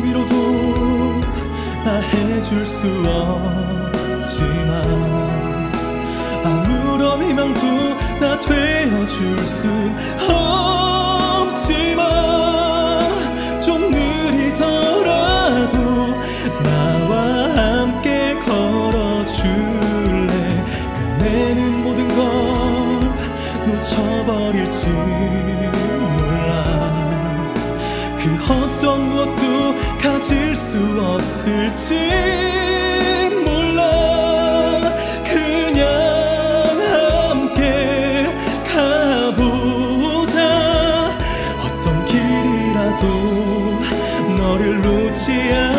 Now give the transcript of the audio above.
위로도 나 해줄 수 없지만 아무런 희망도 나 되어줄 순 없지만 좀 느리더라도 나와 함께 걸어줄래? 끝내는 모든 걸 놓쳐버릴지 몰라. 그 어떤 것도 수 없을지 몰라. 그냥 함께 가보자. 어떤 길이라도 너를 놓지 않